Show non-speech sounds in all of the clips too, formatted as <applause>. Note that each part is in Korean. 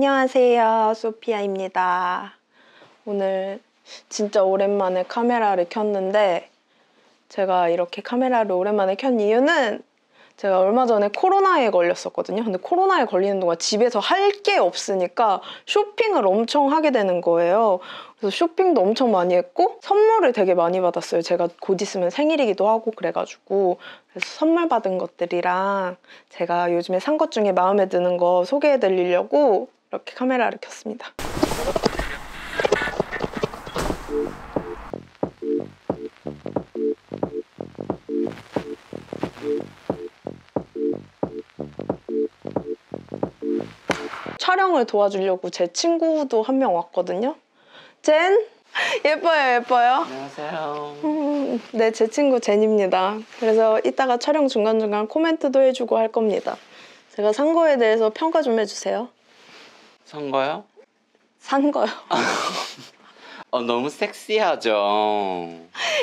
안녕하세요. 소피아입니다. 오늘 진짜 오랜만에 카메라를 켰는데 제가 이렇게 카메라를 오랜만에 켠 이유는 제가 얼마 전에 코로나에 걸렸었거든요. 근데 코로나에 걸리는 동안 집에서 할 게 없으니까 쇼핑을 엄청 하게 되는 거예요. 그래서 쇼핑도 엄청 많이 했고 선물을 되게 많이 받았어요. 제가 곧 있으면 생일이기도 하고 그래가지고 그래서 선물 받은 것들이랑 제가 요즘에 산 것 중에 마음에 드는 거 소개해 드리려고 이렇게 카메라를 켰습니다. 촬영을 도와주려고 제 친구도 한 명 왔거든요. 젠? 예뻐요, 예뻐요. 안녕하세요. 음, <laughs> 네, 제 친구 젠입니다. 그래서 이따가 촬영 중간중간 코멘트도 해주고 할 겁니다. 제가 산 거에 대해서 평가 좀 해주세요. 선거요? 산 거요. <laughs> 어, 너무 섹시하죠.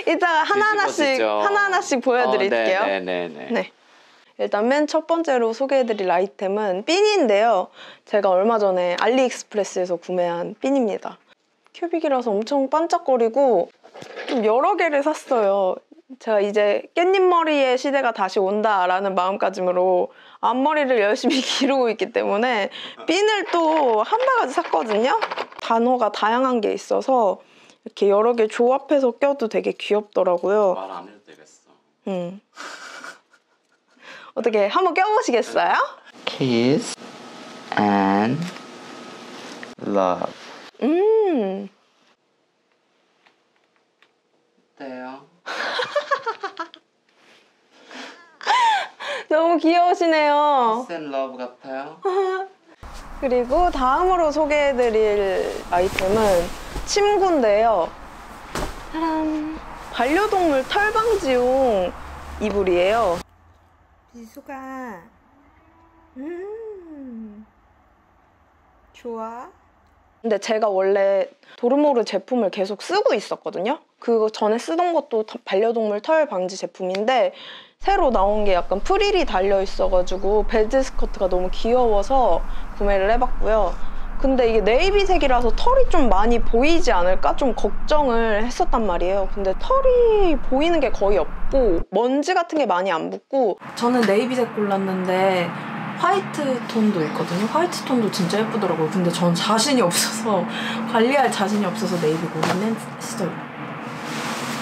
이따가 하나하나씩, 뒤집어지죠. 하나하나씩 보여드릴게요. 어, 네네네. 네. 일단 맨 첫 번째로 소개해드릴 아이템은 핀인데요. 제가 얼마 전에 알리익스프레스에서 구매한 핀입니다. 큐빅이라서 엄청 반짝거리고 좀 여러 개를 샀어요. 제가 이제 깻잎 머리의 시대가 다시 온다라는 마음가짐으로 앞머리를 열심히 <laughs> 기르고 있기 때문에 핀을 또 한 바가지 샀거든요. 단어가 다양한 게 있어서 이렇게 여러 개 조합해서 껴도 되게 귀엽더라고요. 말 안 해도 되겠어. 음. 어떻게 한번 껴보시겠어요? Kiss and love. 음, 어때요? 너무 귀여우시네요. And love 같아요? <laughs> 그리고 다음으로 소개해드릴 아이템은 침구인데요. 짜란. 반려동물 털방지용 이불이에요. 비수가, 음, 좋아. 근데 제가 원래 도르모르 제품을 계속 쓰고 있었거든요. 그거 전에 쓰던 것도 다- 반려동물 털 방지 제품인데 새로 나온 게 약간 프릴이 달려 있어가지고 bed 스커트가 너무 귀여워서 구매를 해봤고요. 근데 이게 navy색이라서 털이 좀 많이 보이지 않을까 좀 걱정을 했었단 말이에요. 근데 털이 보이는 게 거의 없고 먼지 같은 게 많이 안 붙고 저는 navy색 골랐는데 화이트 톤도 있거든요. 화이트 톤도 진짜 예쁘더라고요. 근데 전 자신이 없어서 <laughs> 관리할 자신이 없어서 네이비 고르는 스타일.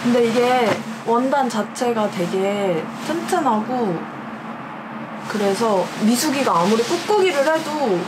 근데 이게 원단 자체가 되게 튼튼하고 그래서 미숙이가 아무리 꾹꾹이를 해도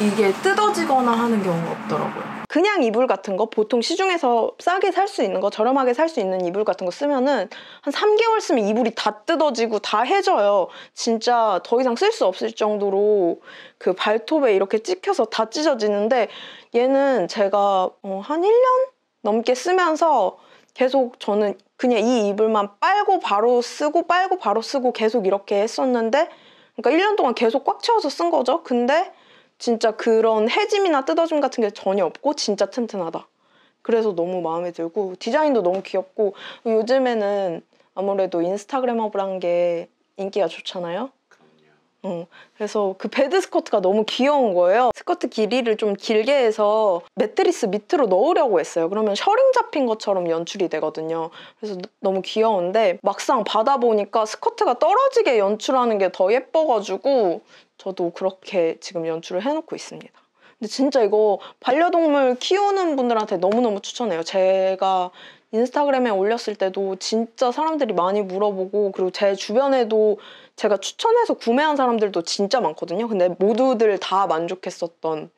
이게 뜯어지거나 하는 경우가 없더라고요. 그냥 이불 같은 거 보통 시중에서 싸게 살 수 있는 거 저렴하게 살 수 있는 이불 같은 거 쓰면은 한 3개월 쓰면 이불이 다 뜯어지고 다 해져요. 진짜 더 이상 쓸 수 없을 정도로 그 발톱에 이렇게 찍혀서 다 찢어지는데 얘는 제가 어, 한 1년 넘게 쓰면서 계속 저는 그냥 이 이불만 빨고 바로 쓰고 빨고 바로 쓰고 계속 이렇게 했었는데 그러니까 1년 동안 계속 꽉 채워서 쓴 거죠. 근데 진짜 그런 해짐이나 뜯어짐 같은 게 전혀 없고 진짜 튼튼하다. 그래서 너무 마음에 들고 디자인도 너무 귀엽고 요즘에는 아무래도 인스타그래머블한 게 인기가 좋잖아요. 어, 그래서 그 bed 스커트가 너무 귀여운 거예요. 스커트 길이를 좀 길게 해서 매트리스 밑으로 넣으려고 했어요. 그러면 셔링 잡힌 것처럼 연출이 되거든요. 그래서 너- 너무 귀여운데 막상 받아보니까 스커트가 떨어지게 연출하는 게 더 예뻐가지고 저도 그렇게 지금 연출을 해놓고 있습니다. 근데 진짜 이거 반려동물 키우는 분들한테 너무너무 추천해요. 제가 인스타그램에 올렸을 때도 진짜 사람들이 많이 물어보고 그리고 제 주변에도 제가 추천해서 구매한 사람들도 진짜 많거든요. 근데 모두들 다 만족했었던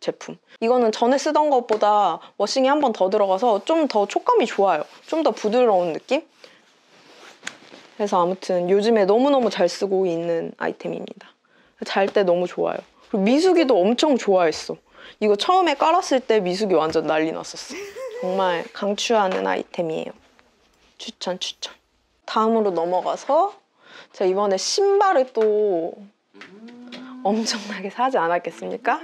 제품. 이거는 전에 쓰던 것보다 워싱이 한 번 더 들어가서 좀 더 촉감이 좋아요. 좀 더 부드러운 느낌? 그래서 아무튼 요즘에 너무너무 잘 쓰고 있는 아이템입니다. 잘 때 너무 좋아요. 그리고 미숙이도 엄청 좋아했어. 이거 처음에 깔았을 때 미숙이 완전 난리 났었어. 정말 강추하는 아이템이에요. 추천, 추천. 다음으로 넘어가서 제가 이번에 신발을 또 엄청나게 사지 않았겠습니까?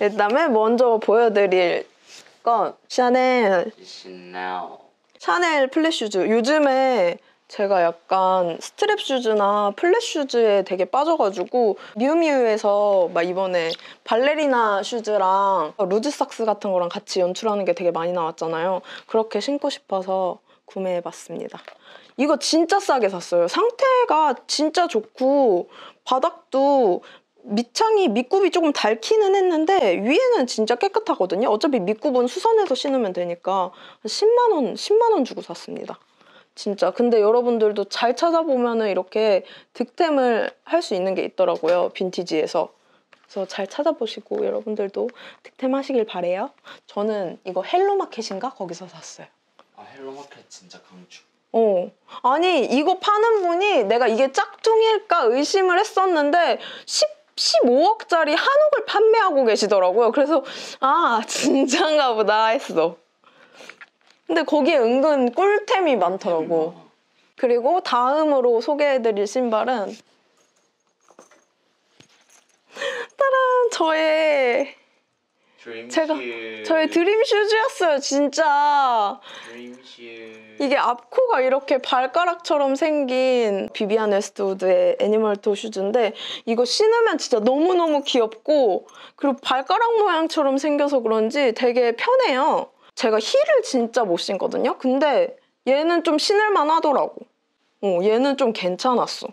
일단은 먼저 보여드릴 건 샤넬. 샤넬 flat shoes. 요즘에 제가 약간 strap shoes나 flat shoes에 되게 빠져가지고 미우미우에서 막 이번에 발레리나 슈즈랑 loose socks 같은 거랑 같이 연출하는 게 되게 많이 나왔잖아요. 그렇게 신고 싶어서 구매해봤습니다. 이거 진짜 싸게 샀어요. 상태가 진짜 좋고 바닥도 밑창이 밑굽이 조금 닳기는 했는데 위에는 진짜 깨끗하거든요. 어차피 밑굽은 수선해서 신으면 되니까 10만 원, 10만 원 주고 샀습니다. 진짜. 근데 여러분들도 잘 찾아보면은 이렇게 득템을 할 수 있는 게 있더라고요. 빈티지에서. 그래서 잘 찾아보시고 여러분들도 득템하시길 바래요. 저는 이거 헬로마켓인가 거기서 샀어요. 아 헬로마켓 진짜 강추. 어. 아니, 이거 파는 분이 내가 이게 짝퉁일까 의심을 했었는데 10, 15억짜리 한옥을 판매하고 계시더라고요. 그래서 아, <laughs> 진짠가 보다 했어. 근데 거기에 은근 꿀템이 많더라고. 그리고 다음으로 소개해드릴 신발은 따란 저의 dream 제가- 슈. 저의 dream shoes였어요 진짜. 이게 앞코가 이렇게 발가락처럼 생긴 비비안 웨스트우드의 animal toe shoes인데 이거 신으면 진짜 너무너무 귀엽고 그리고 발가락 모양처럼 생겨서 그런지 되게 편해요. 제가 힐을 진짜 못 신거든요. 근데 얘는 좀 신을만 하더라고. 어, 얘는 좀 괜찮았어.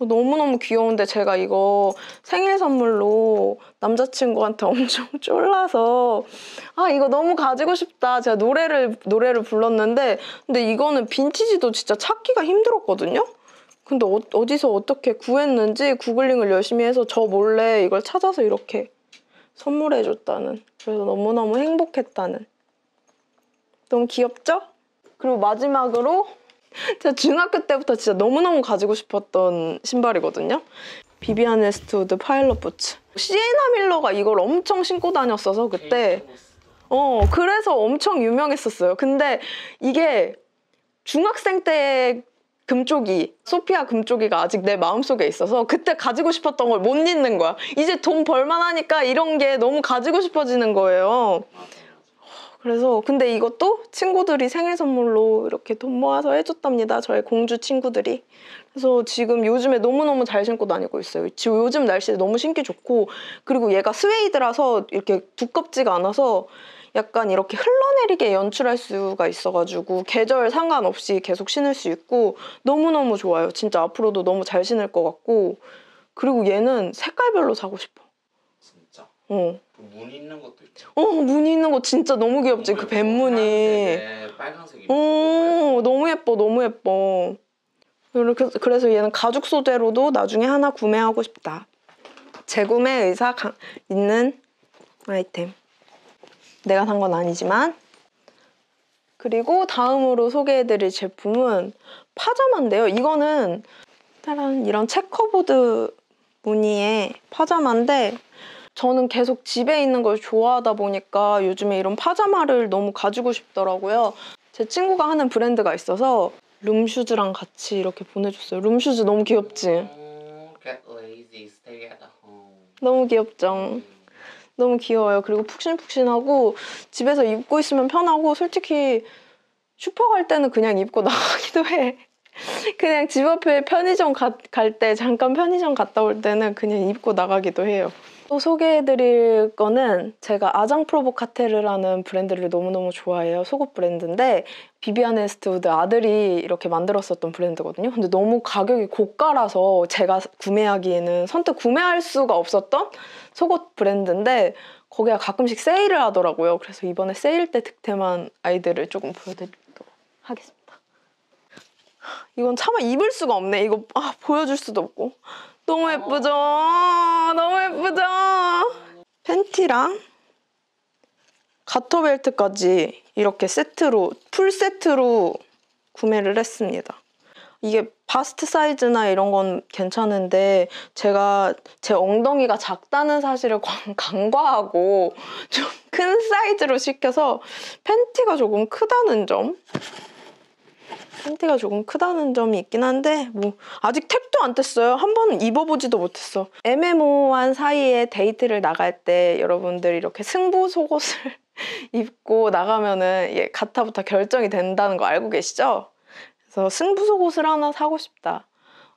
너무너무 귀여운데 제가 이거 생일 선물로 남자친구한테 <laughs> 엄청 쫄라서 아 이거 너무 가지고 싶다 제가 노래를 노래를 불렀는데 근데 이거는 빈티지도 진짜 찾기가 힘들었거든요 근데 어, 디서 어떻게 구했는지 구글링을 열심히 해서 저 몰래 이걸 찾아서 이렇게 선물해 줬다는 그래서 너무너무 행복했다는 너무 귀엽죠? 그리고 마지막으로 <laughs> 제가 중학교 때부터 진짜 너무너무 가지고 싶었던 신발이거든요. 비비안 웨스트우드 pirate 부츠. 시에나 밀러가 이걸 엄청 신고 다녔어서 그때 어 그래서 엄청 유명했었어요. 근데 이게 중학생 때 금쪽이 소피아 금쪽이가 아직 내 마음속에 있어서 그때 가지고 싶었던 걸 못 잊는 거야. 이제 돈 벌만 하니까 이런 게 너무 가지고 싶어지는 거예요. 그래서 근데 이것도 친구들이 생일 선물로 이렇게 돈 모아서 해줬답니다. 저의 공주 친구들이. 그래서 지금 요즘에 너무너무 잘 신고 다니고 있어요. 지금 요즘 날씨에 너무 신기 좋고 그리고 얘가 스웨이드라서 이렇게 두껍지가 않아서 약간 이렇게 흘러내리게 연출할 수가 있어가지고 계절 상관없이 계속 신을 수 있고 너무너무 좋아요. 진짜 앞으로도 너무 잘 신을 것 같고 그리고 얘는 색깔별로 사고 싶어. 진짜. 어. 그문 있는 것도 있죠. 어, 무늬 있는 거 진짜 너무 귀엽지? 그 뱀무늬. 하얀색에 빨간색이. 오, 너무 예뻐, 너무 예뻐. 이렇게, 그래서 얘는 가죽 소재로도 나중에 하나 구매하고 싶다. 재구매 의사 가- 있는 아이템. 내가 산 건 아니지만. 그리고 다음으로 소개해드릴 제품은 파자마인데요. 이거는 짜란 이런 체커보드 무늬의 파자마인데 저는 계속 집에 있는 걸 좋아하다 보니까 요즘에 이런 파자마를 너무 가지고 싶더라고요. 제 친구가 하는 브랜드가 있어서 룸슈즈랑 같이 이렇게 보내줬어요. 룸슈즈 너무 귀엽지? 너무 귀엽죠? 음. 너무 귀여워요. 그리고 푹신푹신하고 집에서 입고 있으면 편하고 솔직히 슈퍼 갈 때는 그냥 입고 <laughs> 나가기도 해. 그냥 집 앞에 편의점 갈 때 잠깐 편의점 갔다 올 때는 그냥 입고 나가기도 해요. 또 소개해드릴 거는 제가 Agent Provocateur라는 브랜드를 너무너무 좋아해요. 속옷 브랜드인데 비비안 웨스트우드 아들이 이렇게 만들었었던 브랜드거든요. 근데 너무 가격이 고가라서 제가 구매하기에는 선뜻 구매할 수가 없었던 속옷 브랜드인데 거기가 가끔씩 세일을 하더라고요. 그래서 이번에 세일 때 득템한 아이들을 조금 보여드리도록 하겠습니다. 이건 차마 입을 수가 없네. 이거 아, 보여줄 수도 없고. 너무 예쁘죠? 너무 예쁘죠? 팬티랑 가터 벨트까지 이렇게 세트로, 풀 세트로 구매를 했습니다. 이게 바스트 사이즈나 이런 건 괜찮은데 제가 제 엉덩이가 작다는 사실을 관- <laughs> 간과하고 좀 큰 사이즈로 시켜서 팬티가 조금 크다는 점 팬티가 조금 크다는 점이 있긴 한데 뭐 아직 택도 안 뗐어요. 한 번은 입어보지도 못했어. 애매모호한 사이에 데이트를 나갈 때 여러분들 이렇게 승부 속옷을 <laughs> 입고 나가면은 이게 가타부터 결정이 된다는 거 알고 계시죠? 그래서 그래서 승부 속옷을 하나 사고 싶다.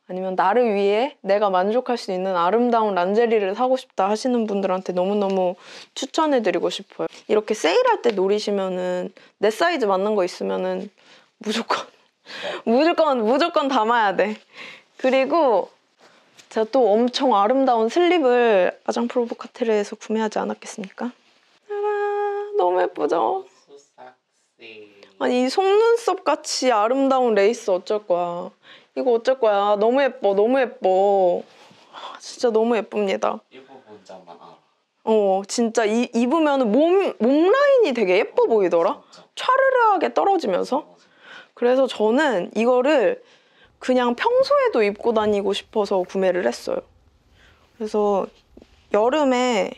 아니면 나를 위해 내가 만족할 수 있는 아름다운 란제리를 사고 싶다 하시는 분들한테 너무너무 추천해드리고 싶어요. 이렇게 세일할 때 노리시면은 내 사이즈 맞는 거 있으면은 무조건 무조건 무조건 담아야 돼. 그리고 제가 또 엄청 아름다운 슬립을 아장 프로보카테르에서 구매하지 않았겠습니까? 짜란 너무 예쁘죠? 아니 이 속눈썹 같이 아름다운 레이스 어쩔 거야. 이거 어쩔 거야. 너무 예뻐, 너무 예뻐. 아, 진짜 너무 예쁩니다. 입어본 자만 알아. 어, 진짜 이, 입으면 몸, 몸 라인이 되게 예뻐 보이더라. 진짜. 촤르르하게 떨어지면서. 그래서 저는 이거를 그냥 평소에도 입고 다니고 싶어서 구매를 했어요. 그래서 여름에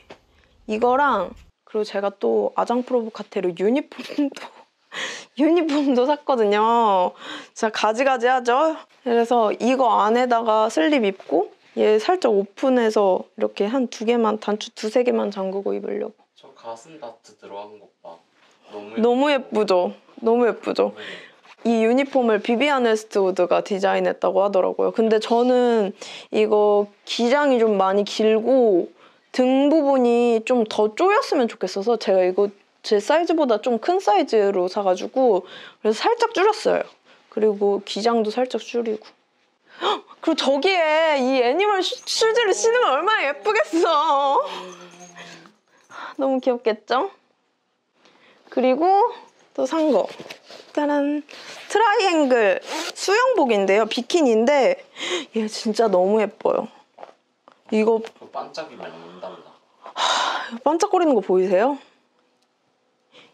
이거랑 그리고 제가 또 Agent Provocateur 유니폼도 <laughs> 유니폼도 샀거든요. 진짜 가지가지 하죠. 그래서 이거 안에다가 슬립 입고 얘 살짝 오픈해서 이렇게 한 두 개만 단추 두세 개만 잠그고 입으려고. 저 가슴 다트 들어간 것 봐. 너무 예쁘죠? 너무 예쁘죠? 너무 예뻐. 이 유니폼을 비비안 웨스트우드가 디자인했다고 하더라고요. 근데 저는 이거 기장이 좀 많이 길고 등 부분이 좀 더 쪼였으면 좋겠어서 제가 이거 제 사이즈보다 좀 큰 사이즈로 사가지고 그래서 살짝 줄였어요. 그리고 기장도 살짝 줄이고. 헉! <gasps> 그리고 저기에 이 animal 슈- shoes를 신으면 얼마나 예쁘겠어. <laughs> 너무 귀엽겠죠? 그리고 또 산 거. 짜란. 트라이앵글 수영복인데요. 비키니인데 얘 진짜 너무 예뻐요. 이거 그 반짝이면 너무 달라. 반짝거리는 거 보이세요?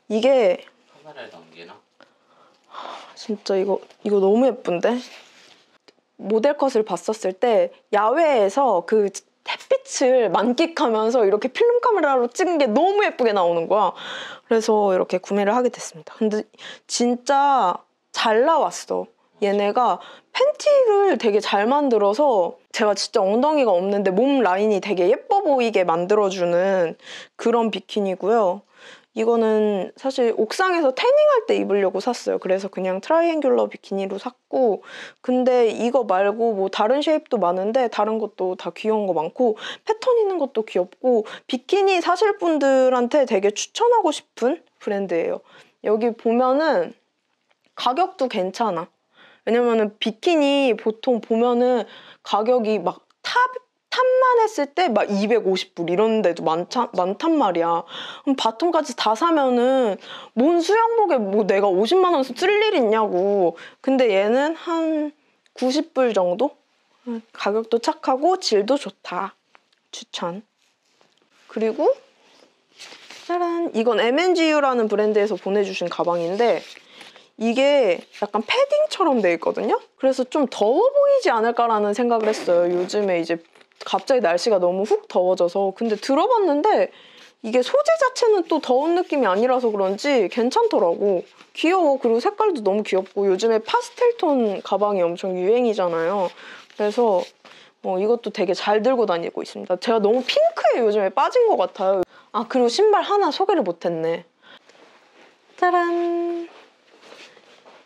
이게 카메라에 담기나? 진짜 이거 이거 너무 예쁜데 모델 컷을 봤었을 때 야외에서 그 햇빛을 만끽하면서 이렇게 필름 카메라로 찍은 게 너무 예쁘게 나오는 거야. 그래서 이렇게 구매를 하게 됐습니다. 근데 진짜 잘 나왔어. 얘네가 팬티를 되게 잘 만들어서 제가 진짜 엉덩이가 없는데 몸 라인이 되게 예뻐 보이게 만들어주는 그런 비키니고요. 이거는 사실 옥상에서 태닝할 때 입으려고 샀어요. 그래서 그냥 triangular 비키니로 샀고 근데 이거 말고 뭐 다른 shape도 많은데 다른 것도 다 귀여운 거 많고 패턴 있는 것도 귀엽고 비키니 사실 분들한테 되게 추천하고 싶은 브랜드예요. 여기 보면은 가격도 괜찮아. 왜냐면은 비키니 보통 보면은 가격이 막 top, top만 했을 때 막 250불 이런 데도 많자, 많단 말이야. 그럼 bottom까지 다 사면은 뭔 수영복에 뭐 내가 50만 원 쓸 일 있냐고. 근데 얘는 한 90불 정도? 가격도 착하고 질도 좋다. 추천. 그리고 짜란 이건 M&Gu라는 브랜드에서 보내주신 가방인데 이게 약간 패딩처럼 돼 있거든요. 그래서 좀 더워 보이지 않을까라는 생각을 했어요. 요즘에 이제 갑자기 날씨가 너무 훅 더워져서 근데 들어봤는데 이게 소재 자체는 또 더운 느낌이 아니라서 그런지 괜찮더라고. 귀여워. 그리고 색깔도 너무 귀엽고 요즘에 파스텔 톤 가방이 엄청 유행이잖아요. 그래서 어, 이것도 되게 잘 들고 다니고 있습니다. 제가 너무 핑크에 요즘에 빠진 것 같아요. 아 그리고 신발 하나 소개를 못했네. 짜란.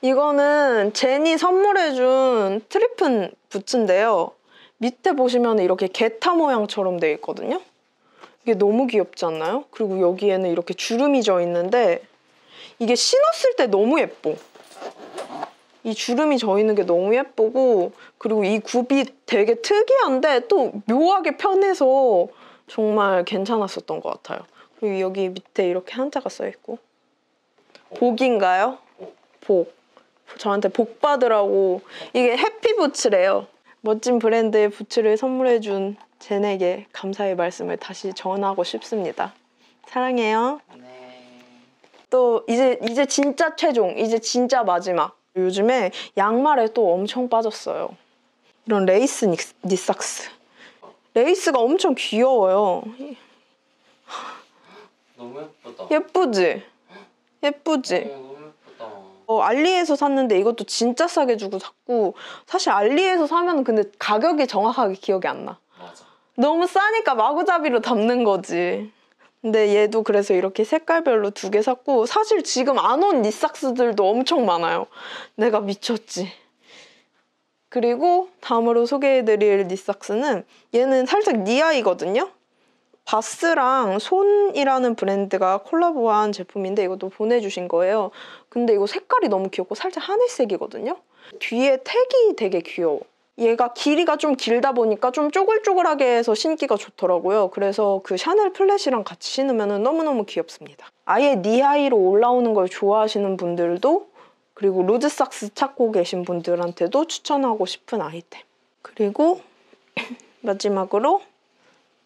이거는 제니 선물해준 트리픈 부츠인데요. 밑에 보시면 이렇게 게타 모양처럼 돼 있거든요. 이게 너무 귀엽지 않나요? 그리고 여기에는 이렇게 주름이 져 있는데 이게 신었을 때 너무 예뻐. 이 주름이 져 있는 게 너무 예쁘고 그리고 이 굽이 되게 특이한데 또 묘하게 편해서 정말 괜찮았었던 것 같아요. 그리고 여기 밑에 이렇게 한자가 써 있고 복인가요? 복. 저한테 복 받으라고 이게 해피부츠래요. 멋진 브랜드의 부츠를 선물해준 젠에게 감사의 말씀을 다시 전하고 싶습니다. 사랑해요. 네. 또 이제 이제 진짜 최종, 이제 진짜 마지막. 요즘에 양말에 또 엄청 빠졌어요. 이런 레이스 knee, knee socks. 레이스가 엄청 귀여워요. 너무 예쁘다. 예쁘지? 예쁘지? 어, 알리에서 샀는데 이것도 진짜 싸게 주고 샀고 사실 알리에서 사면 근데 가격이 정확하게 기억이 안 나. 맞아. 너무 싸니까 마구잡이로 담는 거지. 근데 얘도 그래서 이렇게 색깔별로 두 개 샀고 사실 지금 안 온 니삭스들도 엄청 많아요. 내가 미쳤지. 그리고 다음으로 소개해드릴 니삭스는 얘는 살짝 니아이거든요. 바스랑 손이라는 브랜드가 콜라보한 제품인데 이것도 보내주신 거예요. 근데 이거 색깔이 너무 귀엽고 살짝 하늘색이거든요. 뒤에 tag이 되게 귀여워. 얘가 길이가 좀 길다 보니까 좀 쪼글쪼글하게 해서 신기가 좋더라고요. 그래서 그 샤넬 flat이랑 같이 신으면 너무너무 귀엽습니다. 아예 knee high로 올라오는 걸 좋아하시는 분들도 그리고 loose socks 찾고 계신 분들한테도 추천하고 싶은 아이템. 그리고 <clears throat> 마지막으로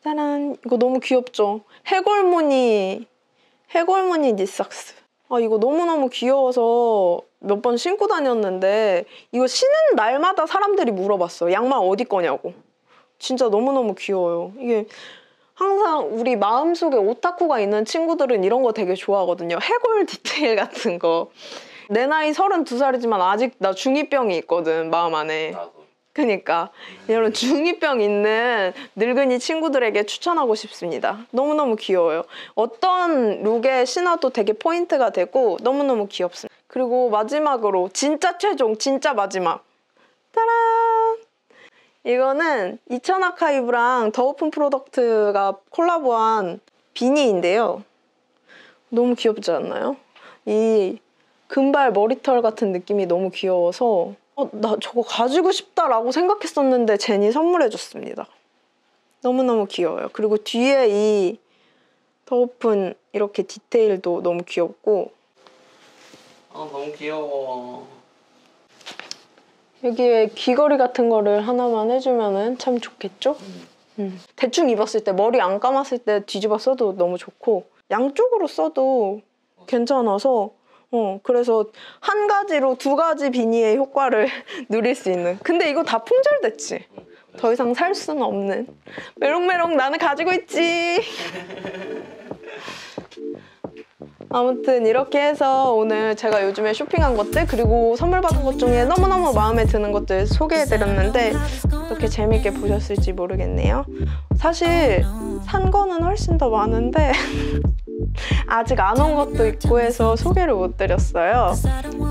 짜란 이거 너무 귀엽죠? 해골무늬 해골무늬 knee socks. 아 이거 너무너무 귀여워서 몇 번 신고 다녔는데 이거 신은 날마다 사람들이 물어봤어요. 양말 어디 거냐고. 진짜 너무너무 귀여워요. 이게 항상 우리 마음속에 오타쿠가 있는 친구들은 이런 거 되게 좋아하거든요. 해골 디테일 같은 거. 내 나이 32살이지만 아직 나 중2병이 있거든, 마음 안에. 나도. 그니까 이런 중2병 있는 늙은이 친구들에게 추천하고 싶습니다. 너무너무 귀여워요. 어떤 look에 신어도 되게 포인트가 되고 너무너무 귀엽습니다. 그리고 마지막으로 진짜 최종, 진짜 마지막. 짜란! 이거는 2000 Archive랑 The Open Product가 콜라보한 비니인데요. 너무 귀엽지 않나요? 이 금발 머리털 같은 느낌이 너무 귀여워서 어, 나 저거 가지고 싶다라고 생각했었는데 제니 선물해줬습니다. 너무너무 귀여워요. 그리고 뒤에 이 더 오픈 이렇게 디테일도 너무 귀엽고 아 너무 귀여워. 여기에 귀걸이 같은 거를 하나만 해주면 참 좋겠죠? 음. 음. 대충 입었을 때 머리 안 감았을 때 뒤집어 써도 너무 좋고 양쪽으로 써도 괜찮아서 어 그래서 한 가지로 두 가지 비니의 효과를 <laughs> 누릴 수 있는. 근데 이거 다 품절됐지. 음. 더 이상 살 수는 없는. 메롱메롱 나는 가지고 있지. <laughs> 아무튼 이렇게 해서 오늘 제가 요즘에 쇼핑한 것들 그리고 선물 받은 것 중에 너무너무 마음에 드는 것들 소개해드렸는데 어떻게 재밌게 보셨을지 모르겠네요. 사실 산 거는 훨씬 더 많은데 <laughs> 아직 안 온 것도 있고 해서 소개를 못 드렸어요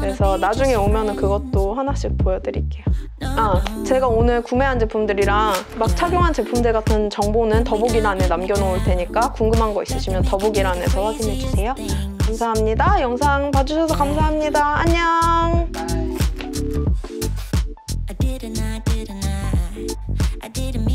그래서 나중에 오면은 그것도 하나씩 보여드릴게요 아, 제가 오늘 구매한 제품들이랑 막 착용한 제품들 같은 정보는 더보기란에 남겨놓을 테니까 궁금한 거 있으시면 더보기란에서 확인해주세요. 감사합니다. 영상 봐주셔서 감사합니다. 안녕. I didn't, I didn't,